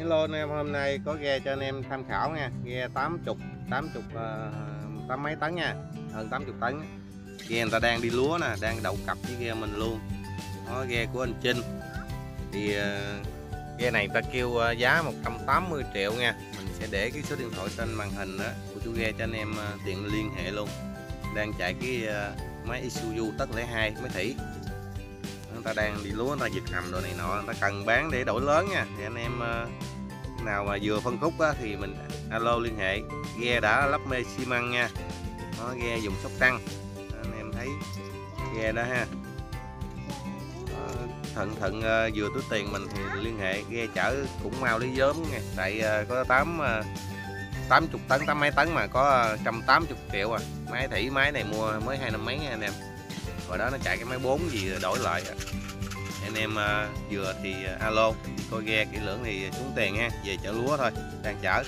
Hello anh em hôm nay có ghe cho anh em tham khảo nha. Ghe 80 80 uh, tám mấy tấn nha. Ừ, Hơn 80 tấn. Ghe người ta đang đi lúa nè đang đậu cặp với ghe mình luôn. Đó ghe của anh Trinh. Thì uh, ghe này ta kêu uh, giá 180 triệu nha. Mình sẽ để cái số điện thoại trên màn hình đó của chú ghe cho anh em uh, tiện liên hệ luôn. Đang chạy cái uh, máy Isuzu tất lẻ hai máy thủy người ta đang đi lúa người ta giật hầm đồ này nọ người ta cần bán để đổi lớn nha. Thì anh em ờ, nào mà vừa phân khúc á, thì mình alo liên hệ ghe đã lắp mê xi măng nha. Nó ghe dùng sóc trăng. Anh em thấy ghe đó ha. Thận thận ờ, vừa túi tiền mình thì liên hệ ghe chở cũng mau lấy vốn nha. Tại ờ, có 8 80 tấn tám mấy tấn mà có 180 triệu à. Máy thủy máy này mua mới hai năm mấy nha anh em hồi đó nó chạy cái máy 4 gì đổi lại à. anh em à, vừa thì à, alo, coi ghe kỹ lưỡng thì xuống tiền ha về chở lúa thôi, đang chở.